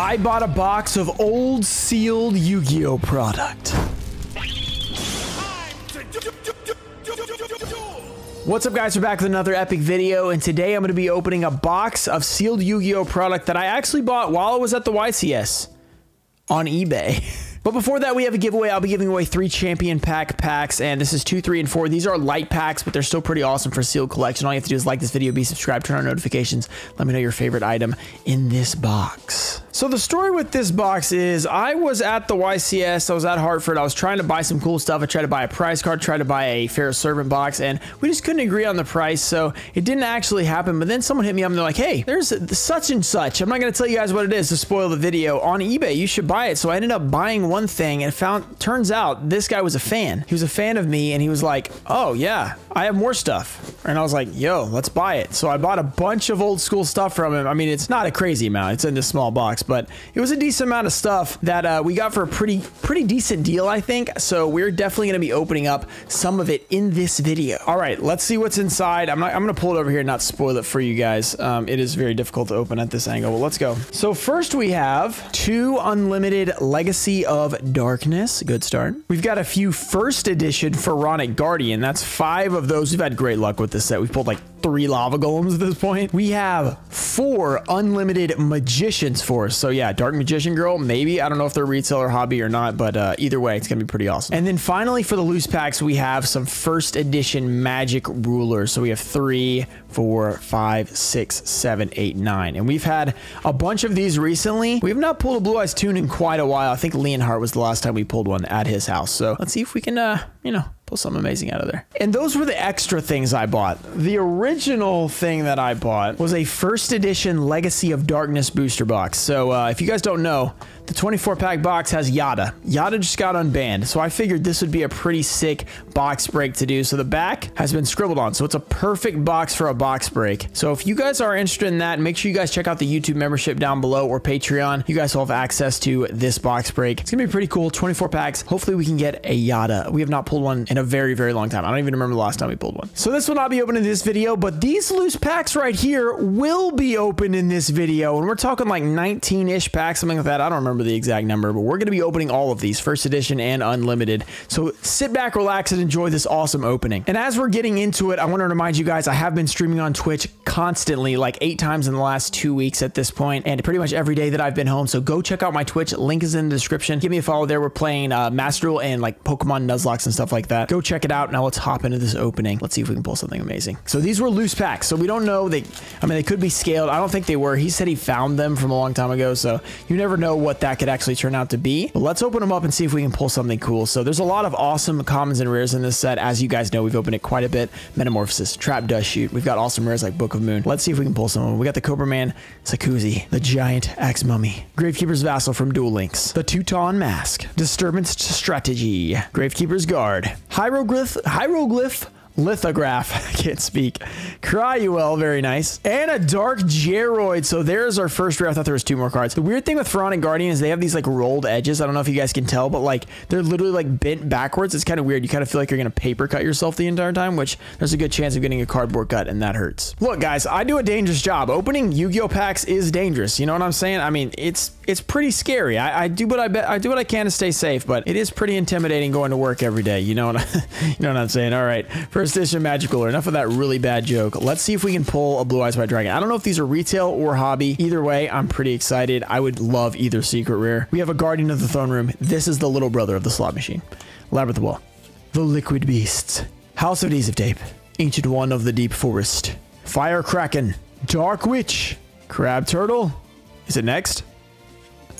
I bought a box of old sealed Yu-Gi-Oh product. What's up guys, we're back with another epic video and today I'm going to be opening a box of sealed Yu-Gi-Oh product that I actually bought while I was at the YCS on eBay. But before that, we have a giveaway. I'll be giving away three champion pack packs, and this is two, three, and four. These are light packs, but they're still pretty awesome for sealed collection. All you have to do is like this video, be subscribed, turn on notifications. Let me know your favorite item in this box. So the story with this box is I was at the YCS, I was at Hartford, I was trying to buy some cool stuff. I tried to buy a prize card, tried to buy a Pharaoh Servant box, and we just couldn't agree on the price, so it didn't actually happen. But then someone hit me up and they're like, hey, there's such and such. I'm not gonna tell you guys what it is to spoil the video. On eBay, you should buy it. So I ended up buying one thing and found turns out this guy was a fan. He was a fan of me and he was like, oh yeah, I have more stuff. And I was like, yo, let's buy it. So I bought a bunch of old school stuff from him. I mean, it's not a crazy amount. It's in this small box, but it was a decent amount of stuff that uh, we got for a pretty, pretty decent deal, I think. So we're definitely going to be opening up some of it in this video. All right, let's see what's inside. I'm, I'm going to pull it over here and not spoil it for you guys. Um, it is very difficult to open at this angle. Well, let's go. So first we have two unlimited Legacy of Darkness. Good start. We've got a few first edition Pharaonic Guardian. That's five of those. We've had great luck with this set. We've pulled like three lava golems at this point. We have four unlimited Magician's Force. So yeah, Dark Magician Girl, maybe. I don't know if they're retail or hobby or not, but uh, either way, it's going to be pretty awesome. And then finally for the loose packs, we have some first edition magic rulers. So we have three, four, five, six, seven, eight, nine. And we've had a bunch of these recently. We have not pulled a Blue Eyes Toon in quite a while. I think Leonhart was the last time we pulled one at his house. So let's see if we can, uh, you know, pull something amazing out of there. And those were the extra things I bought. The original thing that I bought was a first edition Legacy of Darkness booster box. So uh, if you guys don't know, the 24 pack box has Yada. Yada just got unbanned, so I figured this would be a pretty sick box break to do. So the back has been scribbled on, so it's a perfect box for a box break. So if you guys are interested in that, make sure you guys check out the YouTube membership down below or Patreon. You guys will have access to this box break. It's gonna be pretty cool. 24 packs. Hopefully we can get a Yada. We have not pulled one in a very, very long time. I don't even remember the last time we pulled one. So this will not be open in this video, but these loose packs right here will be open in this video. And we're talking like 19-ish packs, something like that. I don't remember the exact number, but we're going to be opening all of these, first edition and unlimited. So sit back, relax, and enjoy this awesome opening. And as we're getting into it, I want to remind you guys, I have been streaming on Twitch constantly, like eight times in the last two weeks at this point, and pretty much every day that I've been home. So go check out my Twitch. Link is in the description. Give me a follow there. We're playing uh, Master Duel and like Pokemon Nuzlocke and stuff like that. Go check it out. Now let's hop into this opening. Let's see if we can pull something amazing. So these were loose packs. So we don't know. They, I mean, they could be scaled. I don't think they were. He said he found them from a long time ago. So you never know what that could actually turn out to be. But let's open them up and see if we can pull something cool. So there's a lot of awesome commons and rares in this set. As you guys know, we've opened it quite a bit. Metamorphosis, Trap Dust Shoot. We've got awesome rares like Book of Moon. Let's see if we can pull some. We got the Cobra Man, Sakuzi, the Giant Axe Mummy, Gravekeeper's Vassal from Duel Links, the Tutan Mask, Disturbance Strategy, Gravekeeper's Guard, Hieroglyph, Hieroglyph Lithograph, I can't speak. Kryuel, very nice. And a Dark Jeroid. So there's our first rare. I thought there was two more cards. The weird thing with Pharaonic Guardian is they have these like rolled edges. I don't know if you guys can tell, but like they're literally like bent backwards. It's kind of weird. You kind of feel like you're going to paper cut yourself the entire time, which there's a good chance of getting a cardboard cut and that hurts. Look, guys, I do a dangerous job. Opening Yu-Gi-Oh packs is dangerous. You know what I'm saying? I mean, it's it's pretty scary. I, I do what I bet I do what I can to stay safe, but it is pretty intimidating going to work every day. You know what I, you know what I'm saying? All right. First edition magical. Or enough of that really bad joke. Let's see if we can pull a Blue Eyes White Dragon. I don't know if these are retail or hobby. Either way, I'm pretty excited. I would love either secret rare. We have a Guardian of the Throne Room. This is the little brother of the slot machine. Labyrinth Wall. The Liquid Beasts. House of Adhesive Tape. Ancient One of the Deep Forest. Fire Kraken. Dark Witch. Crab Turtle. Is it next?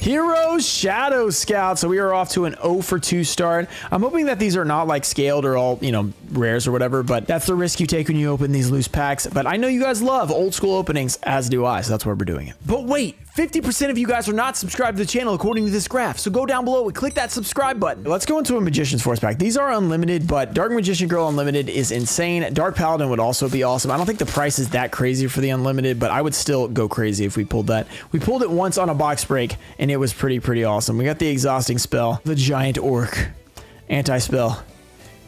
Hiro's Shadow Scout. So we are off to an 0 for 2 start. I'm hoping that these are not like scaled or all, you know, rares or whatever, but that's the risk you take when you open these loose packs. But I know you guys love old school openings, as do I, so that's why we're doing it. But wait, 50% of you guys are not subscribed to the channel according to this graph. So go down below and click that subscribe button. Let's go into a Magician's Force pack. These are unlimited, but Dark Magician Girl Unlimited is insane. Dark Paladin would also be awesome. I don't think the price is that crazy for the unlimited, but I would still go crazy if we pulled that. We pulled it once on a box break, and it was pretty, pretty awesome. We got the Exhausting Spell, the Giant Orc, Anti-Spell,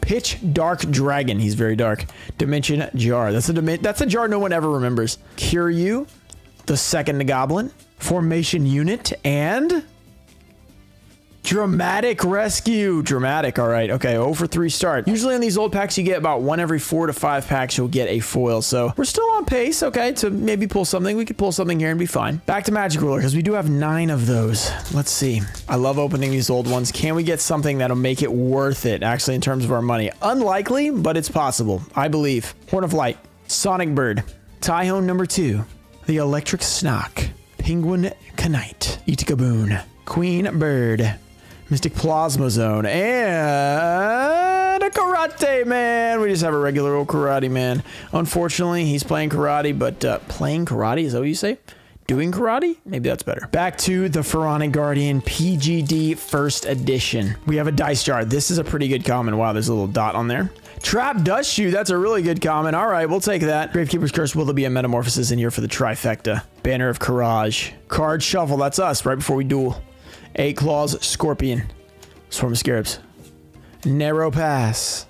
Pitch Dark Dragon. He's very dark. Dimension Jar. That's a that's a jar no one ever remembers. Cure You, the Second Goblin, Formation unit and Dramatic rescue. Dramatic. All right. Okay. Oh Over three start. Usually in these old packs, you get about one every four to five packs, you'll get a foil. So we're still on pace. Okay. To maybe pull something. We could pull something here and be fine. Back to Magic Ruler because we do have nine of those. Let's see. I love opening these old ones. Can we get something that'll make it worth it actually in terms of our money? Unlikely, but it's possible. I believe. Horn of Light. Sonic Bird. Tyhone number two. The Electric Snake. Penguin Knight. Itikaboon. Queen Bird. Mystic Plasma Zone, and a Karate Man. We just have a regular old Karate Man. Unfortunately, he's playing karate, but uh, playing karate, is that what you say? Doing karate? Maybe that's better. Back to the Pharaonic Guardian PGD First Edition. We have a dice jar. This is a pretty good common. Wow, there's a little dot on there. Trap Dust Shoe. That's a really good comment. All right, we'll take that. Gravekeeper's Curse. Will there be a Metamorphosis in here for the trifecta? Banner of Courage. Card Shuffle. That's us right before we duel. Eight Claws, Scorpion. Swarm of Scarabs. Narrow Pass.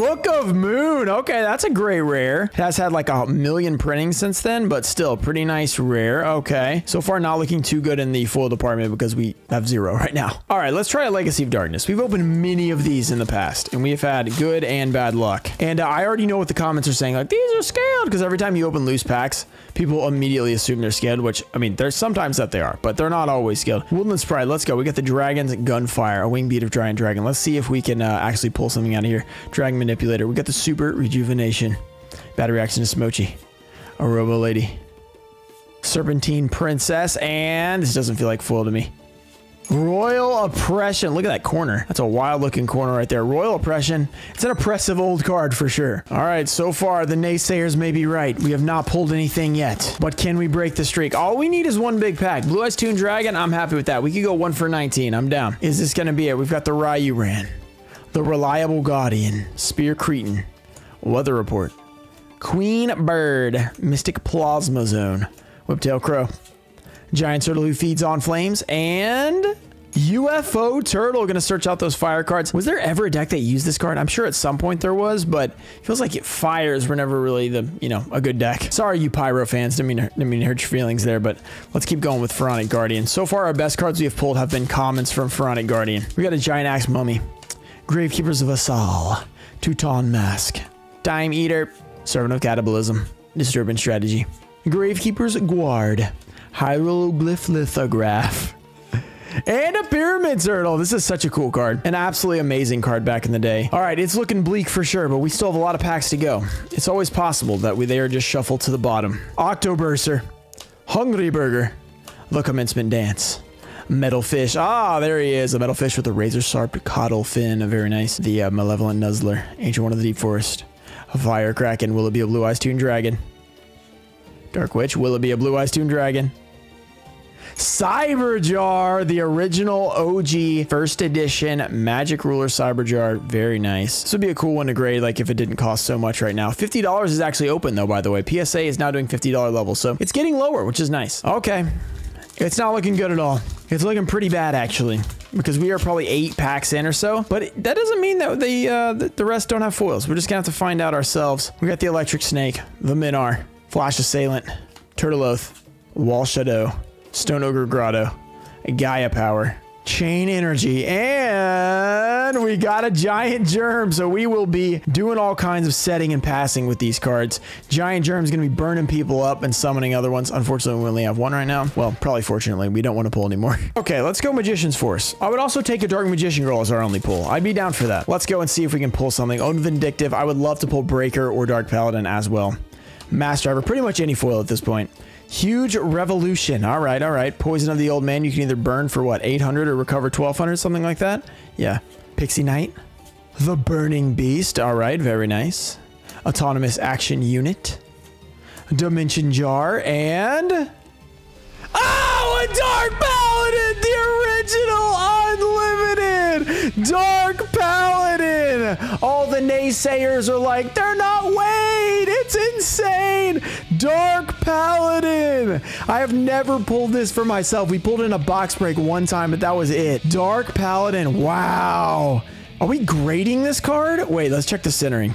Book of Moon. Okay, that's a great rare. It has had like a million printings since then, but still pretty nice rare. Okay. So far, not looking too good in the foil department because we have zero right now. All right, let's try a Legacy of Darkness. We've opened many of these in the past, and we have had good and bad luck. And uh, I already know what the comments are saying. Like, these are scaled because every time you open loose packs, people immediately assume they're scaled, which, I mean, there's sometimes that they are, but they're not always scaled. Woodland Sprite, let's go. We got the Dragon's Gunfire, a wing beat of Giant Dragon. Let's see if we can uh, actually pull something out of here. Dragon Manipulator. We got the Super Rejuvenation. Battery Reaction to Smochi. A Robo Lady. Serpentine Princess. And this doesn't feel like foil to me. Royal Oppression. Look at that corner. That's a wild looking corner right there. Royal Oppression. It's an oppressive old card for sure. All right, so far the naysayers may be right. We have not pulled anything yet. But can we break the streak? All we need is one big pack. Blue Eyes Toon Dragon, I'm happy with that. We could go one for 19. I'm down. Is this going to be it? We've got the Ryu Ran the Reliable Guardian, Spear Cretan, Weather Report, Queen Bird, Mystic Plasma Zone, Whiptail Crow, Giant Turtle who feeds on flames, and UFO Turtle. Gonna search out those fire cards. Was there ever a deck that used this card? I'm sure at some point there was, but it feels like it fires were never really the, you know, a good deck. Sorry, you Pyro fans. Didn't mean, to, didn't mean to hurt your feelings there, but let's keep going with Pharaonic Guardian. So far, our best cards we have pulled have been commons from Pharaonic Guardian. We got a Giant Axe Mummy, Gravekeepers of Asal, Tutan Mask, Time Eater, Servant of Catabolism, Disturbance Strategy, Gravekeeper's Guard, Hieroglyph Lithograph, and a Pyramid Turtle. This is such a cool card. An absolutely amazing card back in the day. All right, it's looking bleak for sure, but we still have a lot of packs to go. It's always possible that we they are just shuffled to the bottom. Octoberser, Hungry Burger, The Commencement Dance, metal fish. Ah, there he is. A metal fish with a razor sharp caudal fin. Very nice. The uh, malevolent nuzzler. Ancient one of the deep forest. A fire kraken. Will it be a blue eyes toon dragon? Dark witch. Will it be a blue eyes toon dragon? Cyberjar, the original OG first edition Magic Ruler Cyberjar. Very nice. This would be a cool one to grade, like if it didn't cost so much right now. $50 is actually open though, by the way. PSA is now doing $50 levels, so it's getting lower, which is nice. Okay. It's not looking good at all. It's looking pretty bad, actually, because we are probably eight packs in or so. But that doesn't mean that the, uh, the rest don't have foils. We're just going to have to find out ourselves. We got the Electric Snake, the Minar, Flash Assailant, Turtle Oath, Wall Shadow, Stone Ogre Grotto, Gaia Power, chain energy, and we got a giant germ. So we will be doing all kinds of setting and passing with these cards. Giant germ is going to be burning people up and summoning other ones. Unfortunately, we only have one right now. Well, probably fortunately, we don't want to pull anymore. okay, let's go Magician's Force. I would also take a Dark Magician Girl as our only pull. I'd be down for that. Let's go and see if we can pull something. Own Vindictive. I would love to pull Breaker or Dark Paladin as well. Mass Driver. Pretty much any foil at this point. Huge revolution. All right, all right. Poison of the Old Man. You can either burn for what, 800 or recover 1200, something like that? Yeah. Pixie Knight. The Burning Beast. All right, very nice. Autonomous Action Unit. Dimension Jar. And... Oh, a Dark Paladin! The original Unlimited! Dark Paladin! All the naysayers are like, they're not Wade! It's insane! Dark Paladin! I have never pulled this for myself. We pulled in a box break one time, but that was it. Dark Paladin. Wow. Are we grading this card? Wait, let's check the centering.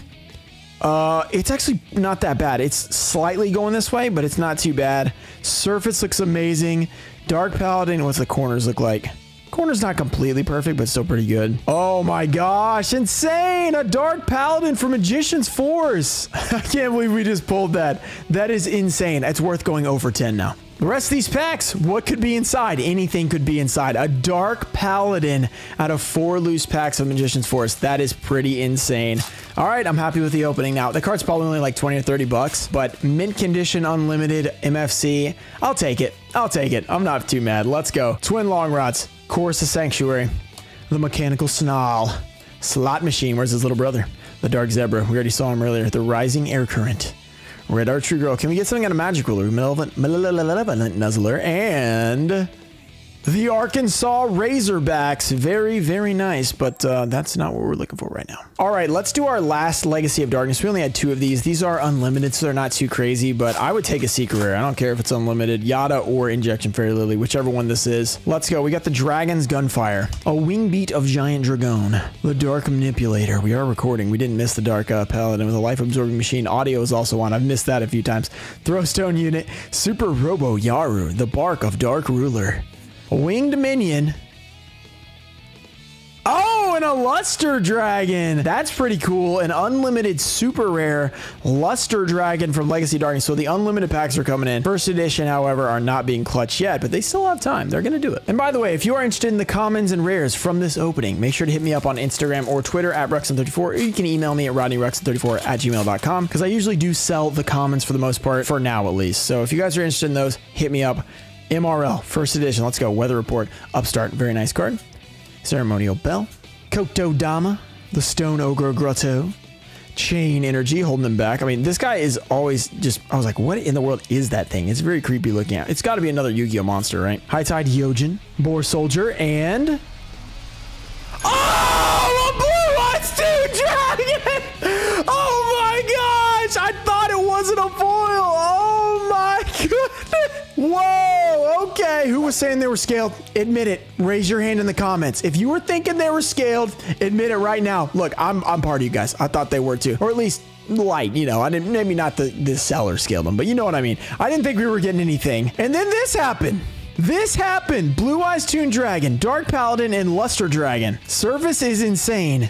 Uh, it's actually not that bad. It's slightly going this way, but it's not too bad. Surface looks amazing. Dark Paladin, what's the corners look like? Corner's not completely perfect, but still pretty good. Oh my gosh, insane! A Dark Paladin for Magician's Force. I can't believe we just pulled that. That is insane. It's worth going over 10 now. The rest of these packs, what could be inside? Anything could be inside. A Dark Paladin out of four loose packs of Magician's Force. That is pretty insane. All right, I'm happy with the opening now. The card's probably only like 20 or 30 bucks, but mint condition unlimited MFC. I'll take it. I'll take it. I'm not too mad. Let's go. Twin Long Rods. Chorus of Sanctuary. The Mechanical Snarl. Slot Machine. Where's his little brother? The Dark Zebra. We already saw him earlier. The Rising Air Current. Red Archery Girl. Can we get something out of Magic Ruler? Malevolent Nuzzler. And the Arkansas Razorbacks. Very, very nice, but uh, that's not what we're looking for right now. All right, let's do our last Legacy of Darkness. We only had two of these. These are unlimited, so they're not too crazy, but I would take a Secret Rare. I don't care if it's unlimited. Yada or Injection Fairy Lily, whichever one this is. Let's go. We got the Dragon's Gunfire. A Wingbeat of Giant Dragon. The Dark Manipulator. We are recording. We didn't miss the Dark uh, Paladin with a Life Absorbing Machine. Audio is also on. I've missed that a few times. Throwstone Unit. Super Robo Yaru. The Bark of Dark Ruler. Winged Minion. Oh, and a Luster Dragon. That's pretty cool. An unlimited super rare Luster Dragon from Legacy Darkness. So the unlimited packs are coming in. First edition, however, are not being clutched yet, but they still have time. They're going to do it. And by the way, if you are interested in the commons and rares from this opening, make sure to hit me up on Instagram or Twitter at Ruxin34, or you can email me at rodneyruxin34 at gmail.com because I usually do sell the commons for the most part, for now at least. So if you guys are interested in those, hit me up. MRL, first edition. Let's go. Weather Report, Upstart. Very nice card. Ceremonial Bell. Koto Dama, the Stone Ogre Grotto. Chain Energy, holding them back. I mean, this guy is always just, I was like, what in the world is that thing? It's very creepy looking at. It's got to be another Yu-Gi-Oh monster, right? High Tide Gyojin, Boar Soldier, and... Who was saying they were scaled? Admit it. Raise your hand in the comments. If you were thinking they were scaled, admit it right now. Look, I'm, I'm part of you guys. I thought they were too. Or at least light, you know. I didn't, maybe not the, the seller scaled them, but you know what I mean. I didn't think we were getting anything. And then this happened. This happened. Blue Eyes Toon Dragon, Dark Paladin, and Luster Dragon. Surface is insane.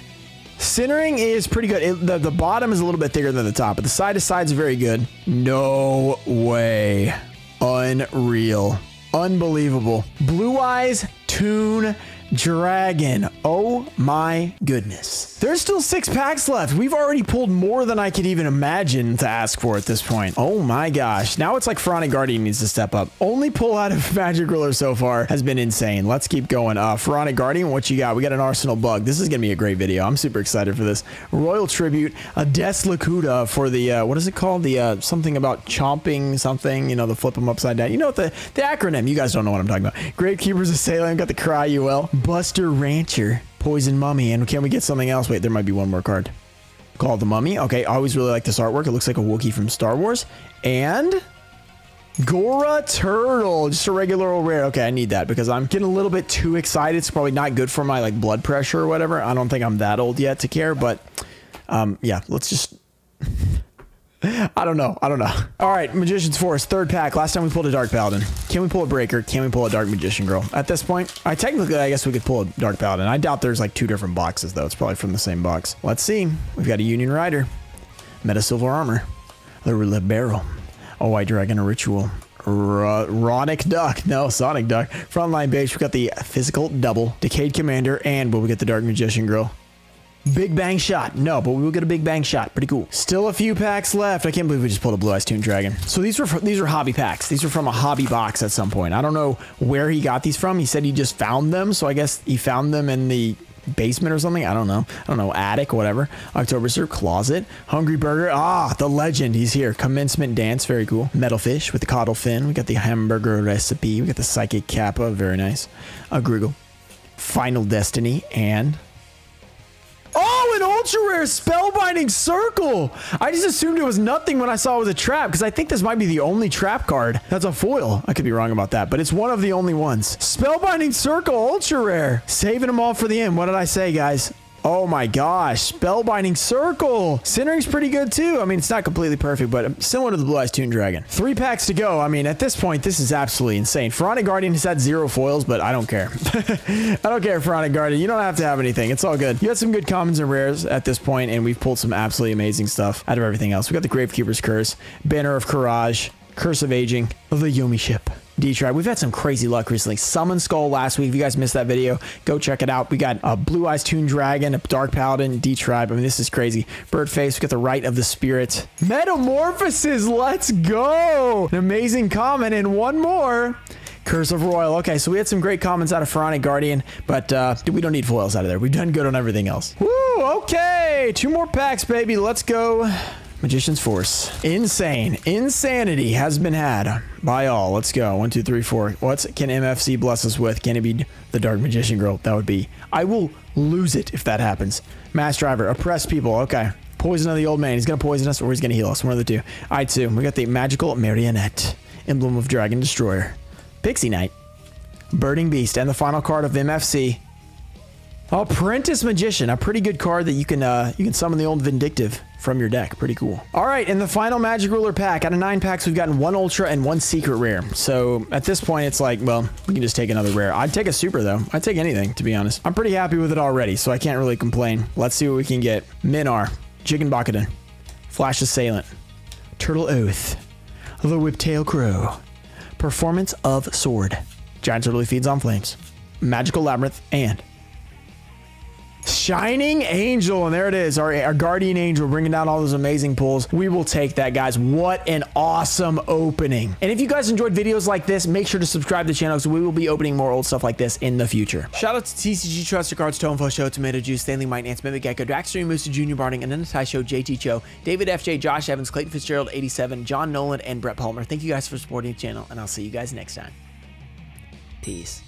Centering is pretty good. It, the, the bottom is a little bit thicker than the top, but the side to side is very good. No way. Unreal. Unbelievable. Blue Eyes Toon Dragon. Oh my goodness. There's still six packs left. We've already pulled more than I could even imagine to ask for at this point. Oh my gosh. Now it's like Pharaonic Guardian needs to step up. Only pull out of Magic Ruler so far has been insane. Let's keep going. Uh, Pharaonic Guardian, what you got? We got an Arsenal Bug. This is going to be a great video. I'm super excited for this. Royal Tribute, a Des Lacooda for the, uh, what is it called? The uh, something about chomping something, you know, the flip them upside down. You know the, the acronym. You guys don't know what I'm talking about. Gravekeepers of Salem, got the Kryuel. Buster Rancher, Poison Mummy, and can we get something else? Wait, there might be one more card. Called the Mummy. Okay, I always really like this artwork. It looks like a Wookiee from Star Wars. And Gora Turtle, just a regular old rare. Okay, I need that because I'm getting a little bit too excited. It's probably not good for my like blood pressure or whatever. I don't think I'm that old yet to care, but um, yeah, let's just I don't know. I don't know. All right, Magician's Force, third pack. Last time we pulled a Dark Paladin. Can we pull a Breaker? Can we pull a Dark Magician Girl? At this point, I technically, I guess we could pull a Dark Paladin. I doubt there's like two different boxes, though. It's probably from the same box. Let's see. We've got a Union Rider, Meta Silver Armor, the Libero, a White Dragon, a Ritual, Ronic Duck. No, Sonic Duck. Frontline base. We've got the Physical Double, Decayed Commander, and will we get the Dark Magician Girl? Big Bang Shot. No, but we will get a Big Bang Shot. Pretty cool. Still a few packs left. I can't believe we just pulled a Blue Eyes Toon Dragon. So these were these are hobby packs. These are from a hobby box at some point. I don't know where he got these from. He said he just found them, so I guess he found them in the basement or something. I don't know. I don't know. Attic, whatever. October Sir Closet. Hungry Burger. Ah, the legend. He's here. Commencement Dance. Very cool. Metal Fish with the Caudal Fin. We got the hamburger recipe. We got the Psychic Kappa. Very nice. A Griggle. Final Destiny. And an ultra rare spellbinding circle. I just assumed it was nothing when I saw it was a trap because I think this might be the only trap card that's a foil. I could be wrong about that, but it's one of the only ones. Spellbinding circle ultra rare. Saving them all for the end. What did I say, guys? Oh my gosh. Spellbinding Circle. Cindering's pretty good too. I mean, it's not completely perfect, but similar to the Blue Eyes Toon Dragon. Three packs to go. I mean, at this point, this is absolutely insane. Pharaonic Guardian has had zero foils, but I don't care. I don't care, Pharaonic Guardian. You don't have to have anything. It's all good. You had some good commons and rares at this point, and we've pulled some absolutely amazing stuff out of everything else. We got the Gravekeeper's Curse, Banner of Courage, Curse of Aging, the Yomi ship. D-Tribe. We've had some crazy luck recently. Summon Skull last week. If you guys missed that video, go check it out. We got a Blue Eyes Toon Dragon, a Dark Paladin, D-Tribe. I mean, this is crazy. Bird Face. We got the Rite of the Spirit. Metamorphosis. Let's go. An amazing comment and one more. Curse of Royal. Okay, so we had some great comments out of Pharaonic Guardian, but uh, we don't need foils out of there. We've done good on everything else. Woo, okay. Two more packs, baby. Let's go. Magician's Force. Insane. Insanity has been had by all. Let's go. One, two, three, four. What can MFC bless us with? Can it be the Dark Magician Girl? That would be. I will lose it if that happens. Mass Driver. Oppress people. Okay. Poison of the old man. He's going to poison us or he's going to heal us. One of the two. I two. We got the Magical Marionette. Emblem of Dragon Destroyer. Pixie Knight. Burning Beast. And the final card of MFC. Apprentice Magician, a pretty good card that you can uh, you can summon the old Vindictive from your deck. Pretty cool. All right, in the final Magic Ruler pack, out of nine packs, we've gotten one Ultra and one Secret Rare. So at this point, it's like, well, we can just take another Rare. I'd take a Super, though. I'd take anything, to be honest. I'm pretty happy with it already, so I can't really complain. Let's see what we can get. Minar, Chicken Bakuden, Flash Assailant, Turtle Oath, the Whiptail Crow, Performance of Sword, Giant Turtle Feeds on Flames, Magical Labyrinth, and Shining Angel, and there it is, our, our Guardian Angel bringing down all those amazing pulls. We will take that, guys. What an awesome opening. And if you guys enjoyed videos like this, make sure to subscribe to the channel because we will be opening more old stuff like this in the future. Shout out to TCG Trusted Cards, Tonefo Show, Tomato Juice, Stanley White, Nance, Mimic Gecko, Daxter, Moose, Junior Barding, and then the Ty Show, JT Cho, David FJ, Josh Evans, Clayton Fitzgerald, 87, John Nolan, and Brett Palmer. Thank you guys for supporting the channel, and I'll see you guys next time. Peace.